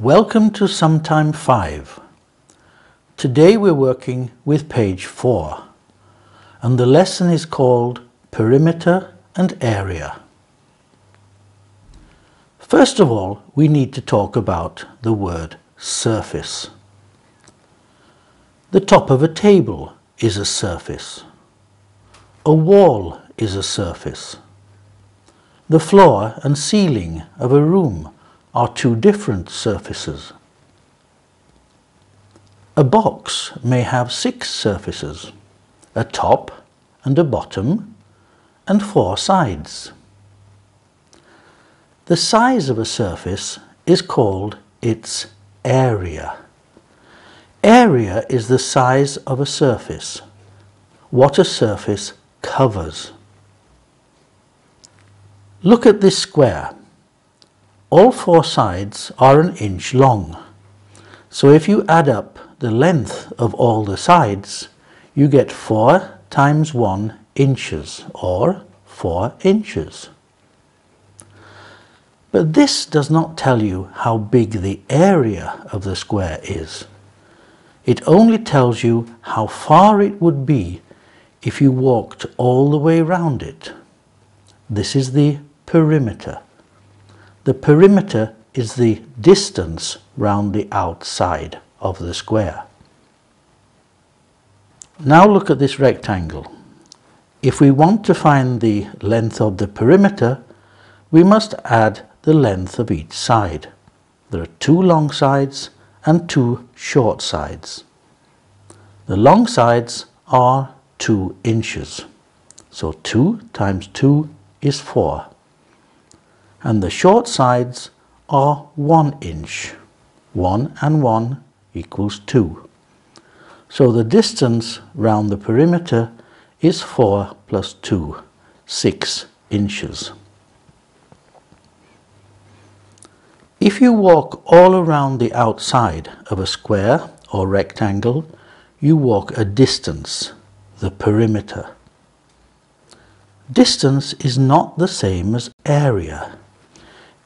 Welcome to Sometime 5. Today we're working with page 4 and the lesson is called Perimeter and Area. First of all, we need to talk about the word surface. The top of a table is a surface. A wall is a surface. The floor and ceiling of a room are two different surfaces. A box may have six surfaces, a top and a bottom, and four sides. The size of a surface is called its area. Area is the size of a surface, what a surface covers. Look at this square. All four sides are an inch long. So if you add up the length of all the sides, you get 4 times 1 inches, or 4 inches. But this does not tell you how big the area of the square is. It only tells you how far it would be if you walked all the way round it. This is the perimeter. The perimeter is the distance round the outside of the square. Now look at this rectangle. If we want to find the length of the perimeter, we must add the length of each side. There are two long sides and two short sides. The long sides are 2 inches. So 2 times 2 is 4 and the short sides are 1 inch. 1 and 1 equals 2. So the distance round the perimeter is 4 plus 2, 6 inches. If you walk all around the outside of a square or rectangle, you walk a distance, the perimeter. Distance is not the same as area.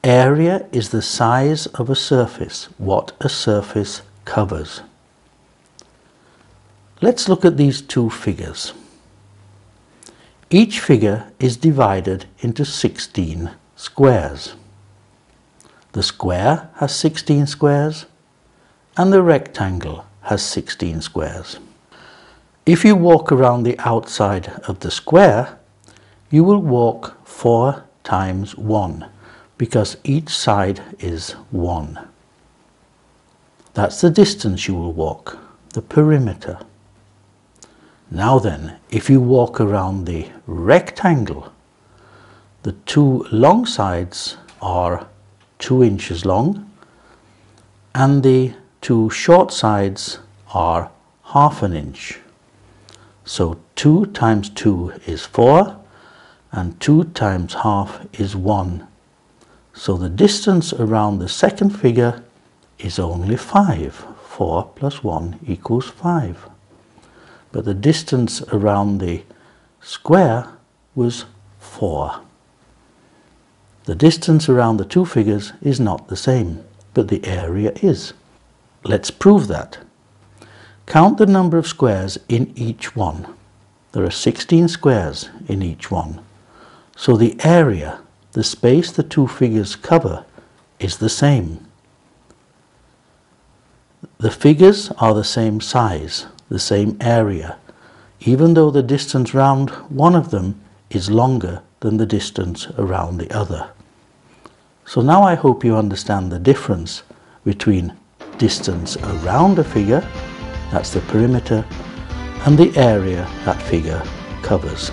Area is the size of a surface, what a surface covers. Let's look at these two figures. Each figure is divided into 16 squares. The square has 16 squares and the rectangle has 16 squares. If you walk around the outside of the square, you will walk 4 times 1 because each side is 1. That's the distance you will walk, the perimeter. Now then, if you walk around the rectangle, the two long sides are 2 inches long and the two short sides are half an inch. So 2 times 2 is 4 and 2 times half is 1 so the distance around the second figure is only 5. 4 plus 1 equals 5. But the distance around the square was 4. The distance around the two figures is not the same, but the area is. Let's prove that. Count the number of squares in each one. There are 16 squares in each one. So the area the space the two figures cover is the same. The figures are the same size, the same area, even though the distance round one of them is longer than the distance around the other. So now I hope you understand the difference between distance around a figure, that's the perimeter, and the area that figure covers.